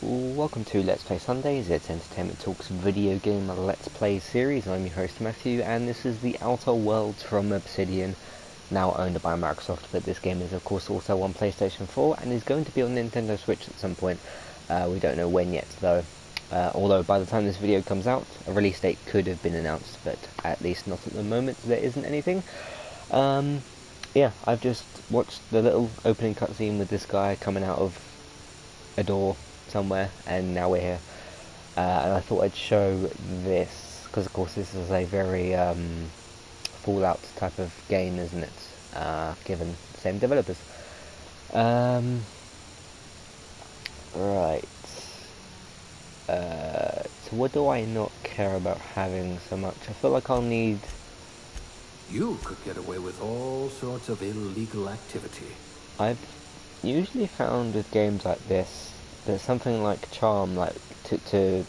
Welcome to Let's Play Sundays, it's Entertainment Talks video game Let's Play series. I'm your host Matthew, and this is the Outer Worlds from Obsidian, now owned by Microsoft, but this game is of course also on PlayStation 4 and is going to be on Nintendo Switch at some point. Uh, we don't know when yet though, uh, although by the time this video comes out, a release date could have been announced, but at least not at the moment, there isn't anything. Um, yeah, I've just watched the little opening cutscene with this guy coming out of a door somewhere, and now we're here. Uh, and I thought I'd show this, because of course this is a very um, Fallout type of game, isn't it? Uh, given the same developers. Um, right. Uh, so what do I not care about having so much? I feel like I'll need... You could get away with all sorts of illegal activity. I've usually found with games like this that something like charm, like to, to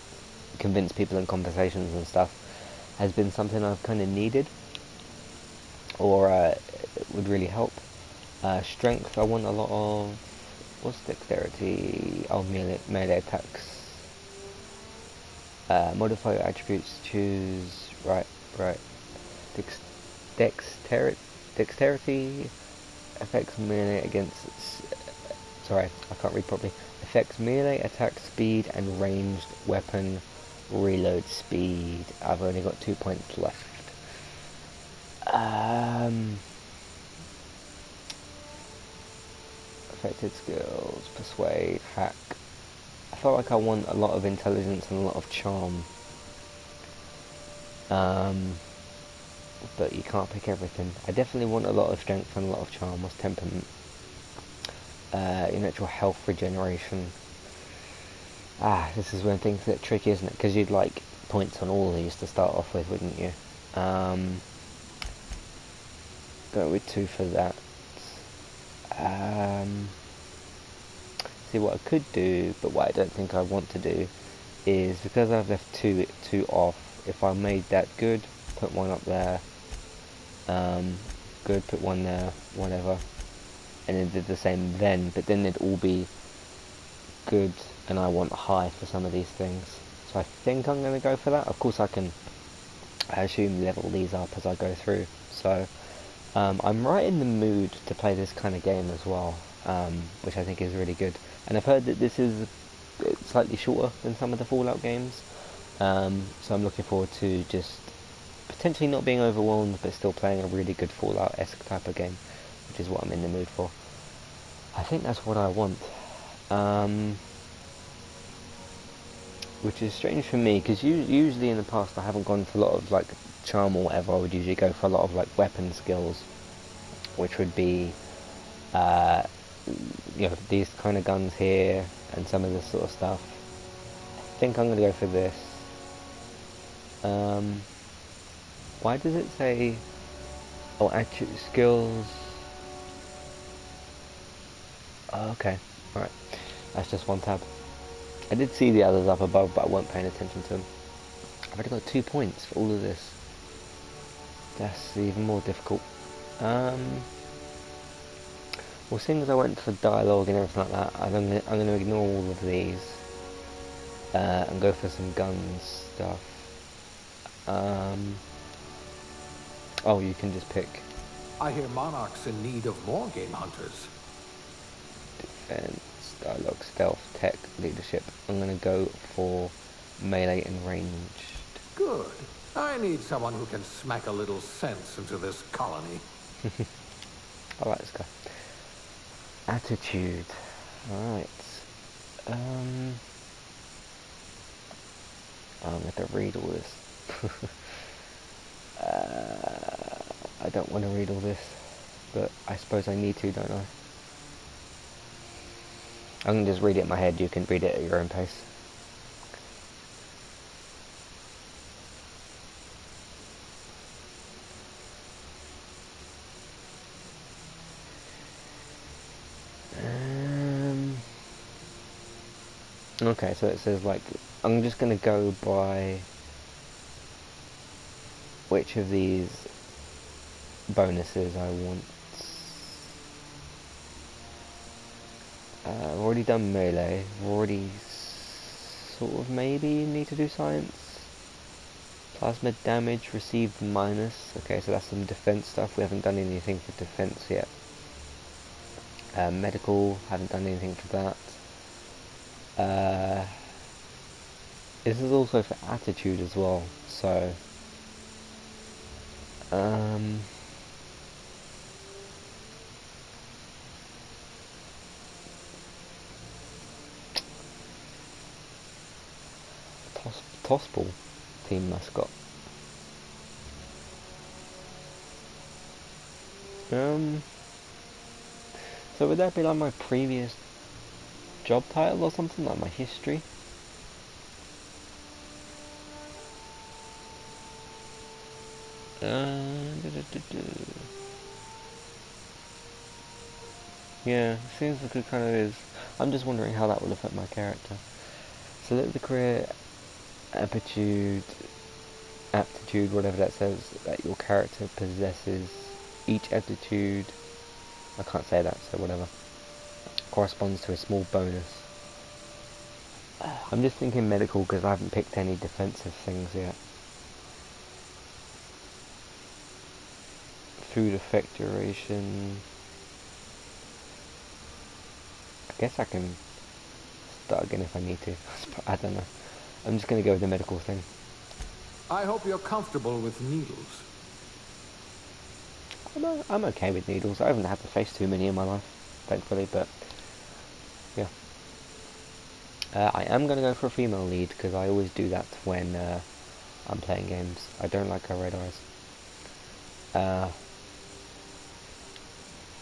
convince people in conversations and stuff, has been something I've kind of needed, or uh, would really help. Uh, strength, I want a lot of. What's dexterity? Oh, melee, melee attacks. Uh, modify your attributes. Choose right, right. Dex, dexterity, dexterity affects melee against. Sorry, I can't read properly affects melee attack speed and ranged weapon reload speed. I've only got two points left. Um, affected skills, persuade, hack. I felt like I want a lot of intelligence and a lot of charm. Um, but you can't pick everything. I definitely want a lot of strength and a lot of charm. What's temperament? Uh, your natural health regeneration. Ah, this is when things get tricky, isn't it? Because you'd like points on all these to start off with, wouldn't you? Um, go with two for that. Um, see what I could do, but what I don't think I want to do is because I've left two two off. If I made that good, put one up there. Um, good, put one there. Whatever and it did the same then, but then they'd all be good, and I want high for some of these things. So I think I'm going to go for that. Of course I can, I assume, level these up as I go through. So um, I'm right in the mood to play this kind of game as well, um, which I think is really good. And I've heard that this is slightly shorter than some of the Fallout games, um, so I'm looking forward to just potentially not being overwhelmed, but still playing a really good Fallout-esque type of game which is what I'm in the mood for. I think that's what I want. Um, which is strange for me because usually in the past I haven't gone for a lot of like charm or whatever. I would usually go for a lot of like weapon skills, which would be, uh, you know, these kind of guns here and some of this sort of stuff. I think I'm going to go for this. Um, why does it say, oh, attribute skills? Oh, okay. Alright. That's just one tab. I did see the others up above, but I wasn't paying attention to them. I've already got two points for all of this. That's even more difficult. Um, well, seeing as I went for dialogue and everything like that, I'm going I'm to ignore all of these uh, and go for some guns stuff. Um, oh, you can just pick. I hear Monarch's in need of more game hunters defense, dialogue, stealth, tech, leadership. I'm going to go for melee and ranged. Good. I need someone who can smack a little sense into this colony. I like this guy. Attitude. Alright. Um, I'm going to read all this. uh, I don't want to read all this, but I suppose I need to, don't I? I can just read it in my head, you can read it at your own pace. Um, okay, so it says like, I'm just going to go by which of these bonuses I want. Uh, I've already done melee. I've already sort of maybe need to do science. Plasma damage received minus. Okay, so that's some defense stuff. We haven't done anything for defense yet. Uh, medical, haven't done anything for that. Uh, this is also for attitude as well, so... Um, toss, ball team mascot. Um, so would that be like my previous job title or something, like my history? Uh, Yeah, seems like it kind of is. I'm just wondering how that will affect my character. Select the career aptitude, aptitude, whatever that says, that your character possesses. Each aptitude, I can't say that, so whatever, corresponds to a small bonus. I'm just thinking medical because I haven't picked any defensive things yet. Food effect duration. I guess I can start again if I need to. I don't know. I'm just going to go with the medical thing. I hope you're comfortable with needles. I'm, I'm okay with needles. I haven't had to face too many in my life, thankfully, but yeah. Uh, I am going to go for a female lead because I always do that when uh, I'm playing games. I don't like her red eyes. Uh,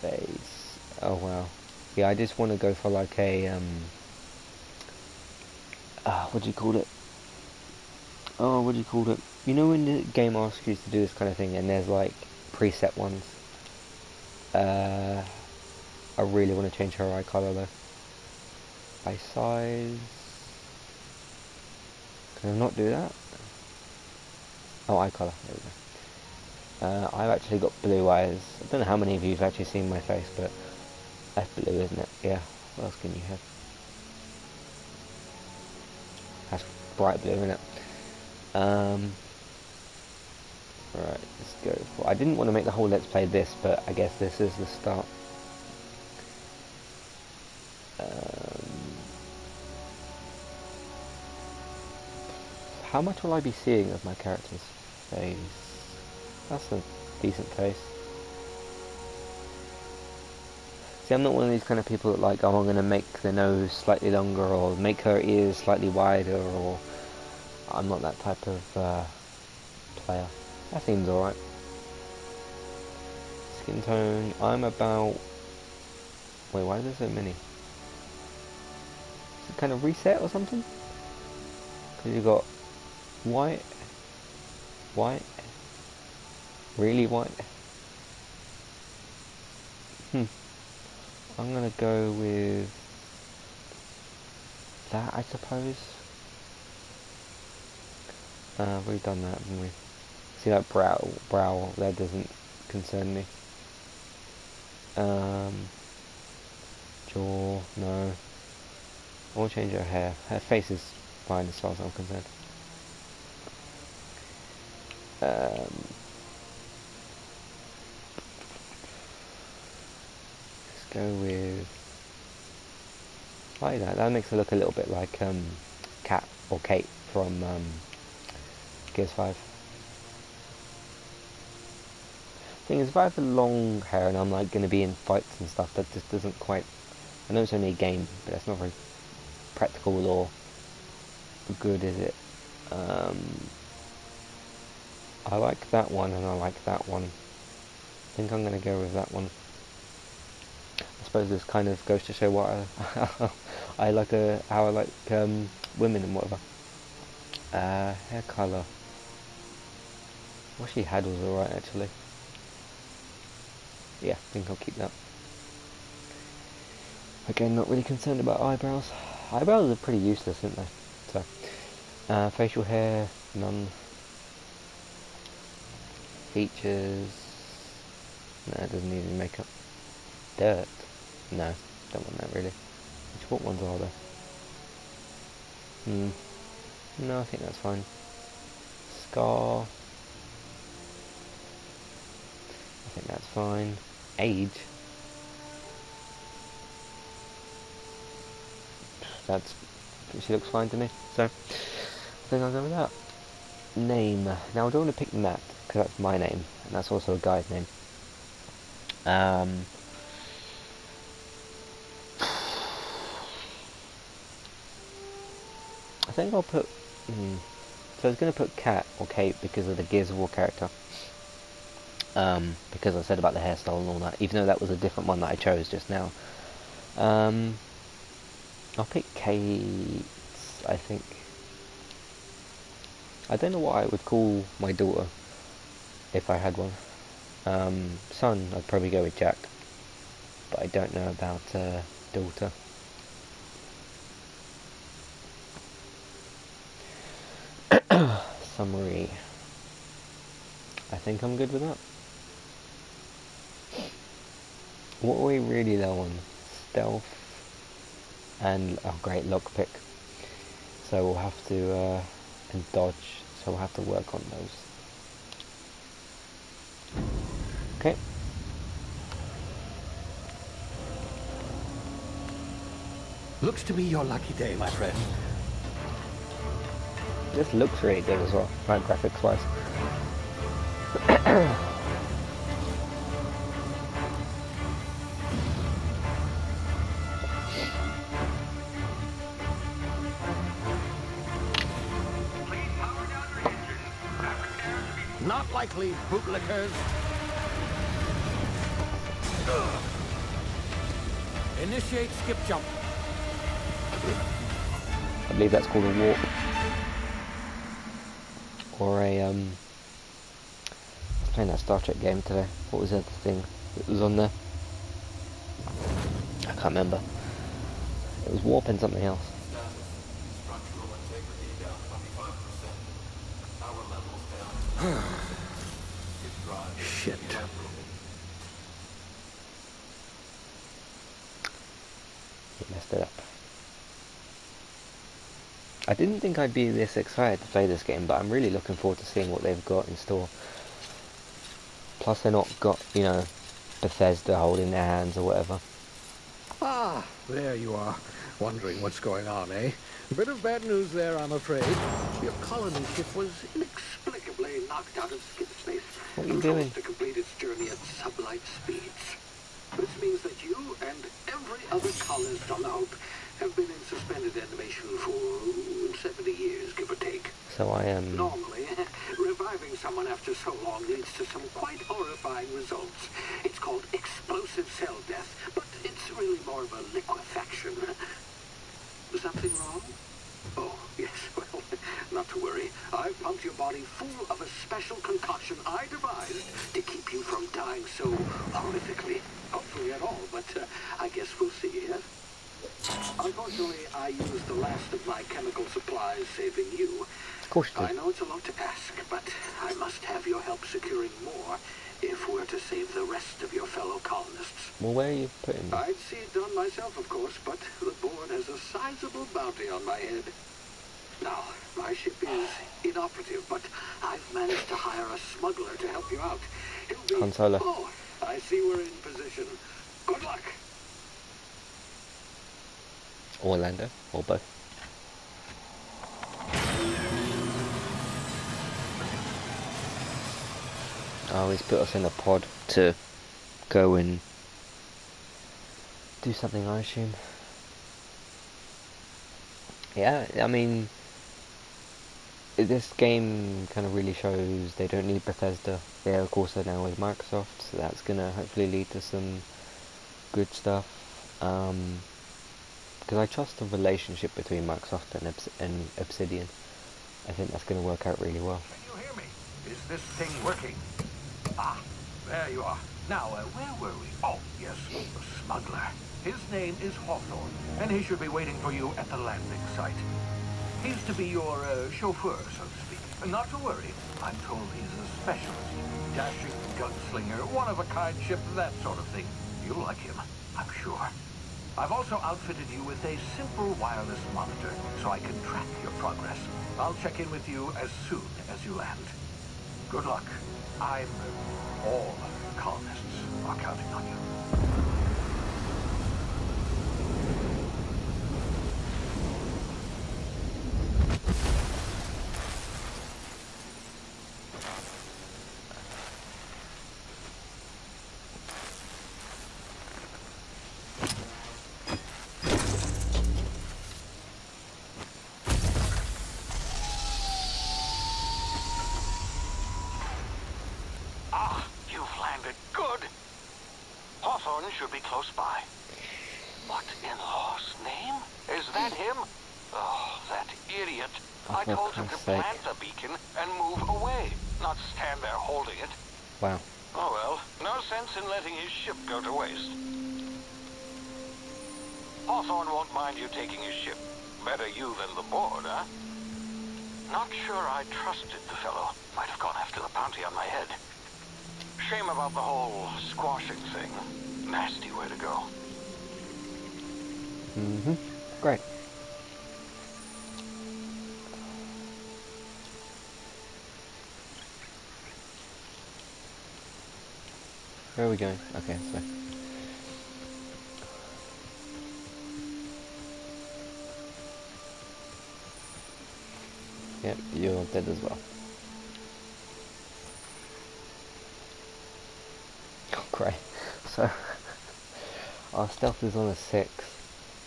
face. Oh wow. Yeah, I just want to go for like a um, uh, what do you call it? Oh, what do you call it? You know when the game asks you to do this kind of thing and there's like preset ones? Uh, I really want to change her eye color though. Eye size. Can I not do that? Oh, eye color. There we go. Uh, I've actually got blue eyes. I don't know how many of you have actually seen my face, but that's blue, isn't it? Yeah. What else can you have? That's bright blue, isn't it? Um, right, let's go for... I didn't want to make the whole Let's Play this, but I guess this is the start. Um, how much will I be seeing of my character's face? That's a decent face. See, I'm not one of these kind of people that like, oh, I'm going to make the nose slightly longer or make her ears slightly wider or... I'm not that type of uh, player. That seems alright. Skin tone, I'm about... Wait, why are there so many? Is it kind of reset or something? Because you've got white, white, really white. Hmm. I'm gonna go with that, I suppose. Uh, we've done that, haven't we? See that brow, brow, that doesn't concern me. Um, jaw, no. I to change her hair. Her face is fine as far as I'm concerned. Um, go with like that. That makes her look a little bit like um, Kat or Kate from um, Gears 5. Thing is, if I have the long hair and I'm like going to be in fights and stuff, that just doesn't quite. I know it's only a game, but that's not very practical or good, is it? Um, I like that one and I like that one. I think I'm going to go with that one suppose this kind of goes to show what I, I like, uh, how I like um, women and whatever. Uh, hair colour. What she had was alright actually. Yeah, I think I'll keep that. Again, not really concerned about eyebrows. Eyebrows are pretty useless, aren't they? So, uh, facial hair, none. Features. No, it doesn't need any makeup. Dirt. No, don't want that really. Which what ones are there? Hmm. No, I think that's fine. Scar. I think that's fine. Age. That's she looks fine to me. So I think I'll go with that. Name. Now I don't want to pick Matt because that's my name and that's also a guy's name. Um. Think I'll put. Hmm, so I was going to put Cat or Kate because of the Gears of War character. Um, because I said about the hairstyle and all that, even though that was a different one that I chose just now. Um, I'll pick Kate, I think. I don't know what I would call my daughter if I had one. Um, son, I'd probably go with Jack, but I don't know about uh, daughter. Summary. I think I'm good with that. What are we really low on? Stealth and oh great lockpick. So we'll have to uh, and dodge. So we'll have to work on those. Okay. Looks to be your lucky day, my friend. This looks really good as well, like graphics wise. Not likely, bootlickers. Initiate skip jump. I believe that's called a warp. Or a, um... I playing that Star Trek game today. What was the other thing that was on there? I can't remember. It was warping something else. Shit. He messed it up. I didn't think I'd be this excited to play this game, but I'm really looking forward to seeing what they've got in store. Plus they're not got, you know, Bethesda holding their hands or whatever. Ah, there you are. Wondering what's going on, eh? A bit of bad news there, I'm afraid. Your colony ship was inexplicably knocked out of skip space. What are you doing? to complete its journey at sublight speeds. This means that you and every other colonist on the Hope have been in suspended animation for 70 years, give or take. So I am... Normally, reviving someone after so long leads to some quite horrifying results. It's called explosive cell death, but it's really more of a liquefaction. Something wrong? Oh, yes, well, not to worry. I've pumped your body full of a special concoction I devised to keep you from dying so horrifically. Hopefully at all, but uh, I guess we'll see, yeah? Unfortunately, I used the last of my chemical supplies saving you. Of course you I know it's a lot to ask, but I must have your help securing more if we're to save the rest of your fellow colonists. Well, where are you putting me? I'd see it done myself, of course, but the board has a sizable bounty on my head. Now, my ship is inoperative, but I've managed to hire a smuggler to help you out. He'll be... Oh, I see we're in position. Good luck. Orlando? Or both? Oh, he's put us in a pod to go and do something, I assume. Yeah, I mean, this game kind of really shows they don't need Bethesda. They of course now with Microsoft, so that's gonna hopefully lead to some good stuff. Um, because I trust the relationship between Microsoft and, Obs- and Obsidian. I think that's going to work out really well. Can you hear me? Is this thing working? Ah, there you are. Now, uh, where were we? Oh, yes, the smuggler. His name is Hawthorne, and he should be waiting for you at the landing site. He's to be your uh, chauffeur, so to speak. Not to worry, I'm told he's a specialist. Dashing gunslinger, one-of-a-kind ship, that sort of thing. You'll like him, I'm sure. I've also outfitted you with a simple wireless monitor so I can track your progress. I'll check in with you as soon as you land. Good luck. I'm... all colonists are counting on you. Ah, you've good. Hawthorne should be close by. What in law's name? Is that him? Oh, that idiot. Oh, I told him to sake. plant the beacon and move away, not stand there holding it. Wow. Oh well, no sense in letting his ship go to waste. Hawthorne won't mind you taking his ship. Better you than the board, huh? Not sure I trusted the fellow. Might have gone after the bounty on my head. Shame about the whole squashing thing. Nasty way to go. Mm-hmm. Great. Where are we going? Okay, so. Yep, you're dead as well. Great. So, our stealth is on a 6,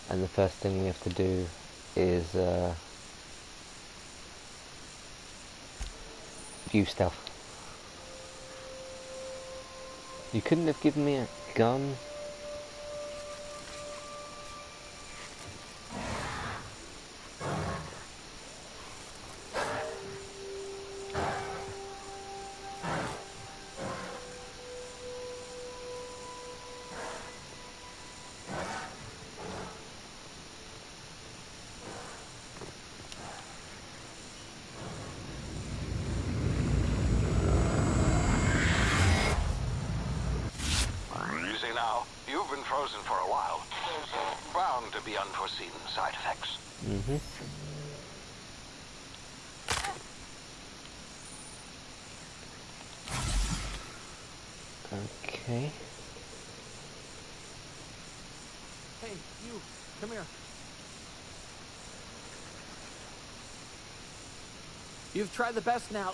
and the first thing we have to do is uh, use stealth. You couldn't have given me a gun? You see now, you've been frozen for a while. There's bound to be unforeseen side effects. Mm-hmm. Okay. Hey, you, come here. You've tried the best now.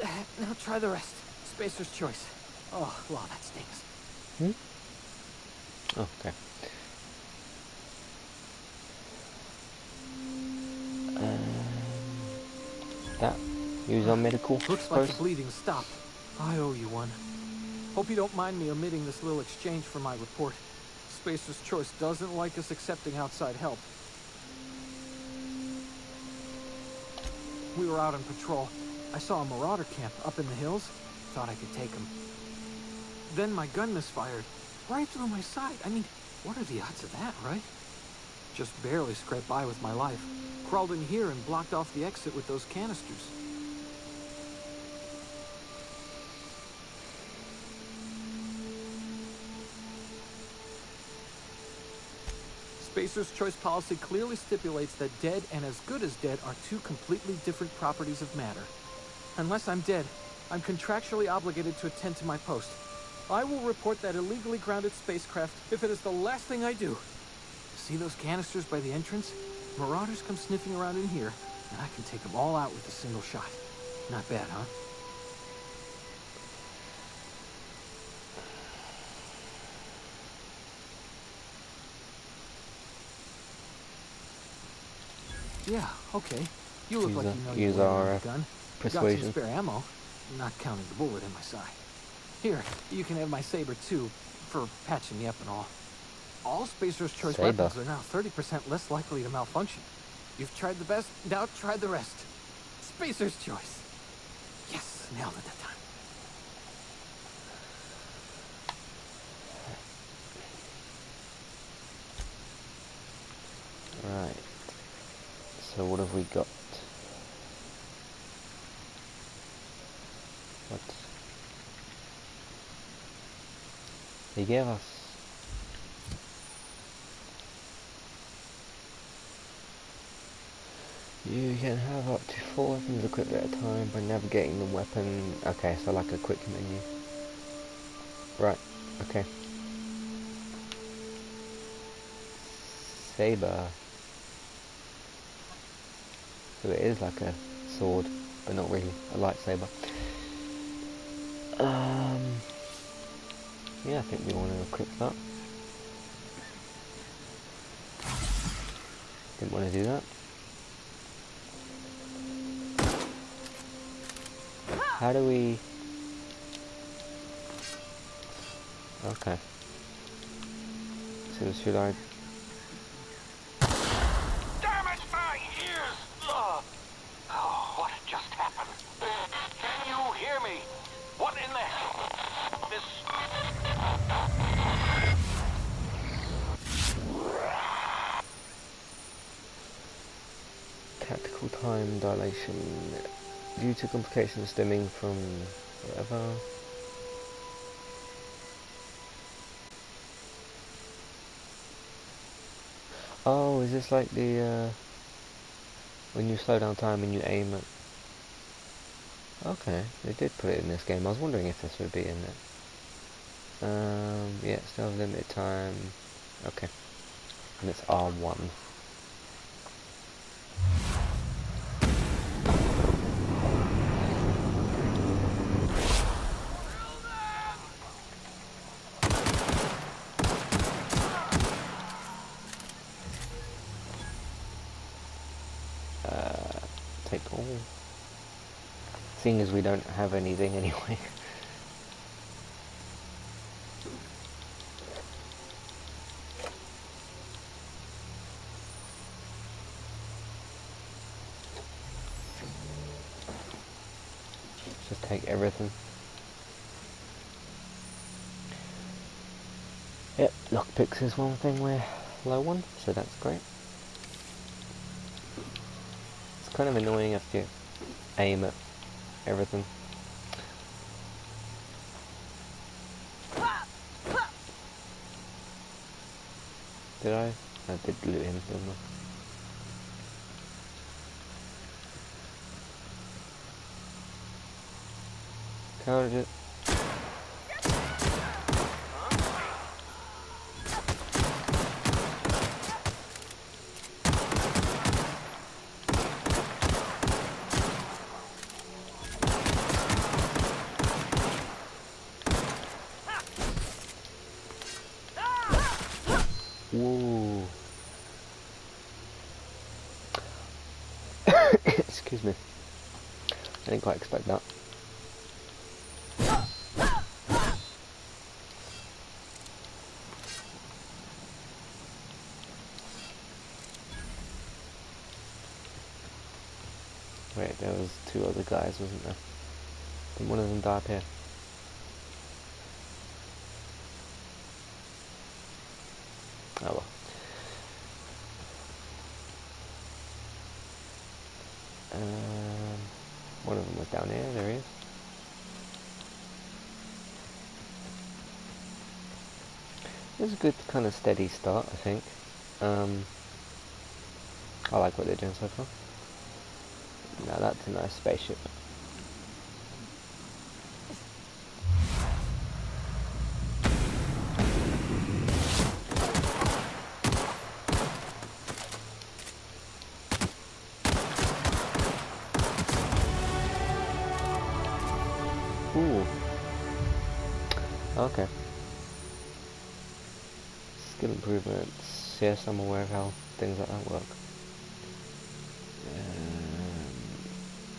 Now try the rest. Spacer's choice. Oh, wow, that stings. Oh, okay. Um, that use our medical Looks like the bleeding stopped. I owe you one. Hope you don't mind me omitting this little exchange for my report. Spacer's choice doesn't like us accepting outside help. We were out on patrol. I saw a marauder camp up in the hills. Thought I could take him. Then my gun misfired. Right through my side. I mean, what are the odds of that, right? Just barely scraped by with my life. Crawled in here and blocked off the exit with those canisters. Spacer's choice policy clearly stipulates that dead and as good as dead are two completely different properties of matter. Unless I'm dead, I'm contractually obligated to attend to my post. I will report that illegally grounded spacecraft if it is the last thing I do. See those canisters by the entrance? Marauders come sniffing around in here, and I can take them all out with a single shot. Not bad, huh? Yeah, okay. You look Use like a- you know your use around our, a gun. Got Persuasion. some spare ammo, not counting the bullet in my side. Here, you can have my saber too, for patching me up and all. All Spacer's Choice Saber. weapons are now 30% less likely to malfunction. You've tried the best, now try the rest. Spacer's Choice. Yes, nailed it that time. Right. So what have we got? What? They gave us You can have up to four weapons equipped at a time by navigating the weapon. Okay, so like a quick menu. Right, okay. Saber. So it is like a sword, but not really a lightsaber. Um, yeah, I think we want to equip that. Didn't want to do that. How do we... Okay. So should I... time dilation due to complications stemming from whatever. Oh, is this like the uh, when you slow down time and you aim at? Okay, they did put it in this game. I was wondering if this would be in it. Um, yeah, still have limited time. Okay, and it's R1. Uh, take all. As we don't have anything anyway. Just take everything. Yep, lockpicks is one thing we're low on, so that's great. It's kind of annoying if you aim at everything. Did I? I did loot him, didn't I? Counted it. Whoa. Excuse me. I didn't quite expect that. Wait, there was two other guys, wasn't there? Didn't one of them die up here? Oh well. Um, one of them was down here, there he is. It was a good kind of steady start, I think. Um, I like what they're doing so far. Now that's a nice spaceship. Ooh. Okay. Skill improvements. Yes, I'm aware of how things like that work. Um,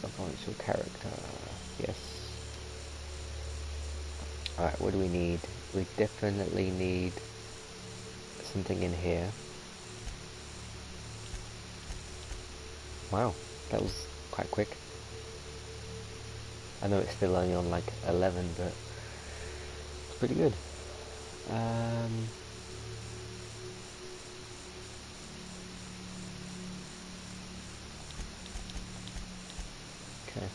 advance your character. Yes. Alright, what do we need? We definitely need something in here. Wow, that was quite quick. I know it's still only on like 11, but it's pretty good. Um, Okay.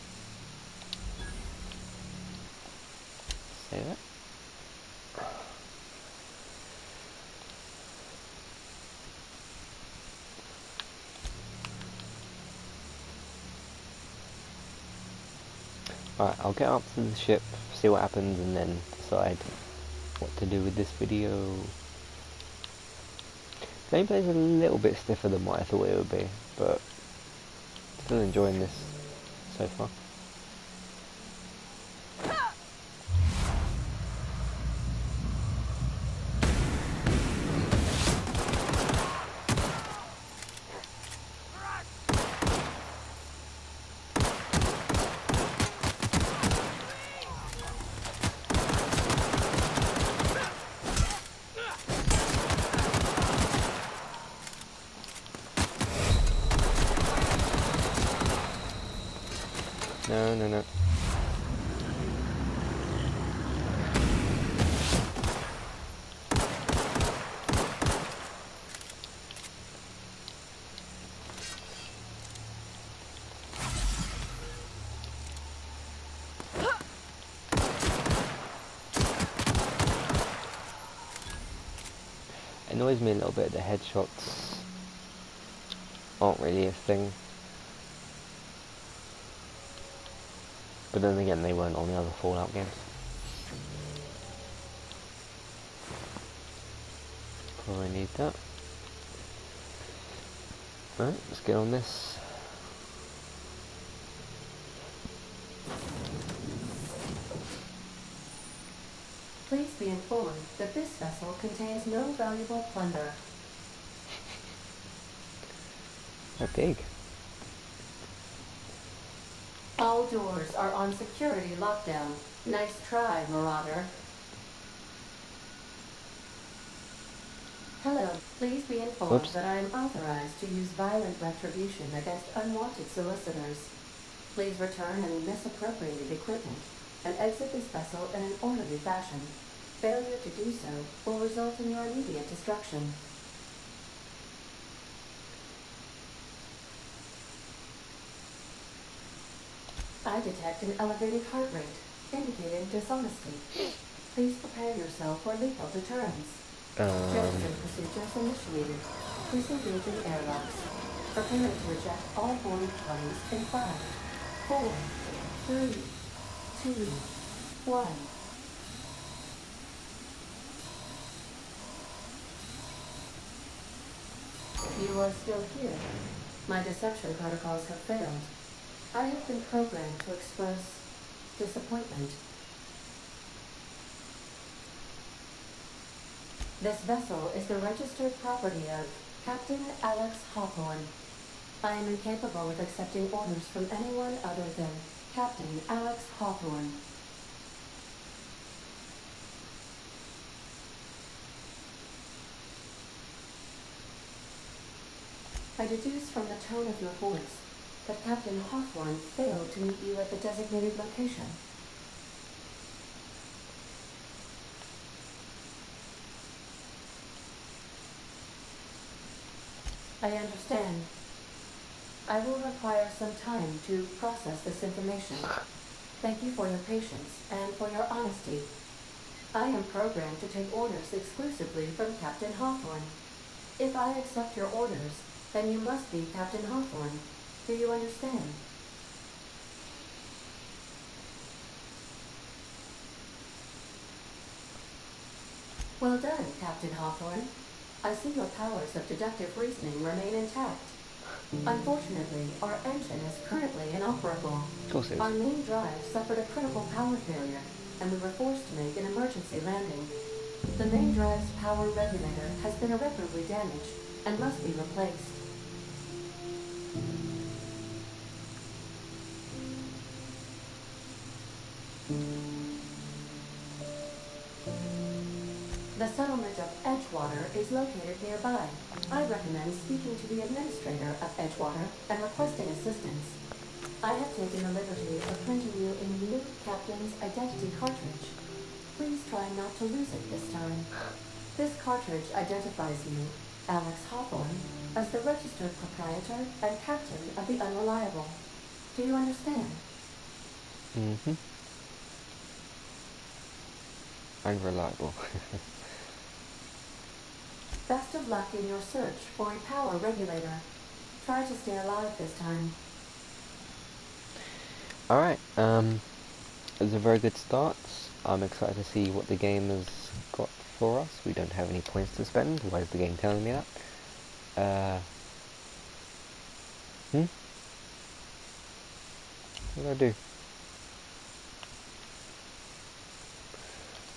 Save it. I'll get up to the ship, see what happens, and then decide what to do with this video. Gameplay's a little bit stiffer than what I thought it would be, but still enjoying this so far. No, no, no. It annoys me a little bit the headshots aren't really a thing. But then again, they weren't on the other Fallout games. Probably need that. Right, let's get on this. Please be informed that this vessel contains no valuable plunder. How big? All doors are on security lockdown. Nice try, Marauder. Hello. Please be informed Whoops. that I am authorized to use violent retribution against unwanted solicitors. Please return any misappropriated equipment and exit this vessel in an orderly fashion. Failure to do so will result in your immediate destruction. I detect an elevated heart rate, indicating dishonesty. Please prepare yourself for lethal deterrence. Um, Jetstream procedures initiated. Please engage in airlocks. Prepare to eject all boarding planes in five, four, three, two, one. You are still here. My deception protocols have failed. I have been programmed to express disappointment. This vessel is the registered property of Captain Alex Hawthorne. I am incapable of accepting orders from anyone other than Captain Alex Hawthorne. I deduce from the tone of your voice that Captain Hawthorne failed to meet you at the designated location. I understand. I will require some time to process this information. Thank you for your patience and for your honesty. I am programmed to take orders exclusively from Captain Hawthorne. If I accept your orders, then you must be Captain Hawthorne. Do you understand? Well done, Captain Hawthorne. I see your powers of deductive reasoning remain intact. Unfortunately, our engine is currently inoperable. of course it is. Our main drive suffered a critical power failure, and we were forced to make an emergency landing. The main drive's power regulator has been irreparably damaged and must be replaced. The settlement of Edgewater is located nearby. I recommend speaking to the administrator of Edgewater and requesting assistance. I have taken the liberty of printing you a new captain's identity cartridge. Please try not to lose it this time. This cartridge identifies you, Alex Hawthorne, as the registered proprietor and captain of the Unreliable. Do you understand? Mm-hmm. Unreliable. Best of luck in your search for a power regulator. Try to stay alive this time. Alright, um, it's a very good start. I'm excited to see what the game has got for us. We don't have any points to spend. Why is the game telling me that? Uh, hmm? What do I do?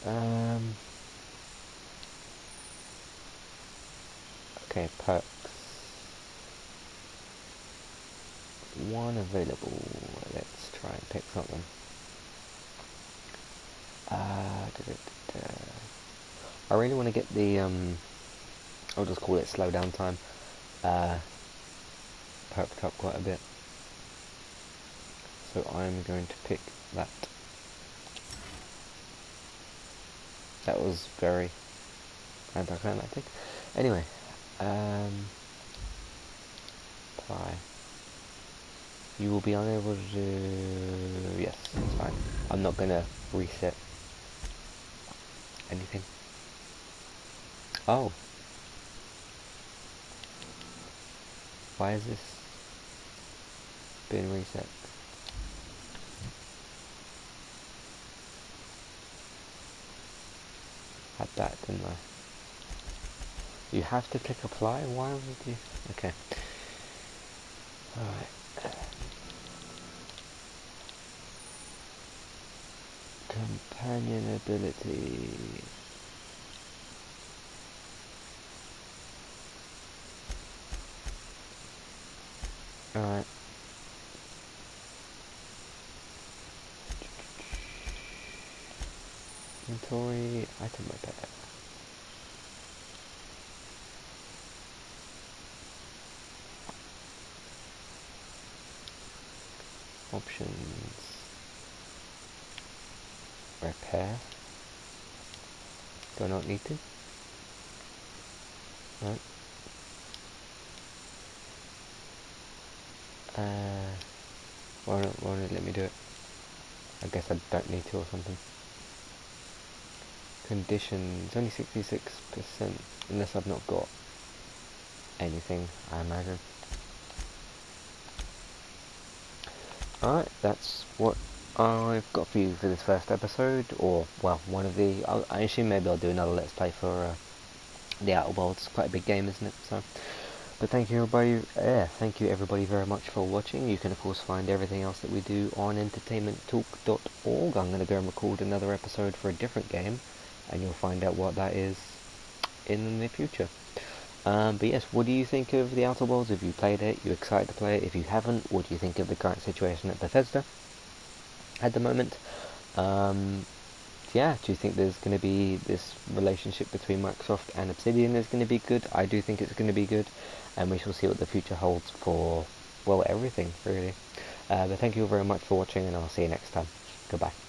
Um, okay, perks. One available. Let's try and pick something. Uh, I really want to get the, um, I'll just call it slow down time, uh, perked up quite a bit. So I'm going to pick that. That was very anticlimactic. Anyway, um, apply. You will be unable to. Yes, it's fine. I'm not going to reset anything. Oh. Why is this been reset? Had that, didn't I? You have to click apply? Why would you? Okay. Alright. Companion ability. To? Right. Uh, why not, why not let me do it? I guess I don't need to or something. Conditions, only 66%, unless I've not got anything, I imagine. Alright, that's what I've got for you for this first episode, or, well, one of the, I'll, i assume maybe I'll do another Let's Play for uh, the Outer Worlds, it's quite a big game, isn't it? So, but thank you everybody, yeah, thank you everybody very much for watching. You can of course find everything else that we do on entertainmenttalk.org. I'm going to go and record another episode for a different game, and you'll find out what that is in the near future. Um, but yes, what do you think of the Outer Worlds? Have you played it? You excited to play it? If you haven't, what do you think of the current situation at Bethesda at the moment? Um, yeah, do you think there's going to be this relationship between Microsoft and Obsidian is going to be good? I do think it's going to be good, and we shall see what the future holds for, well, everything, really. Uh, but thank you all very much for watching, and I'll see you next time. Goodbye.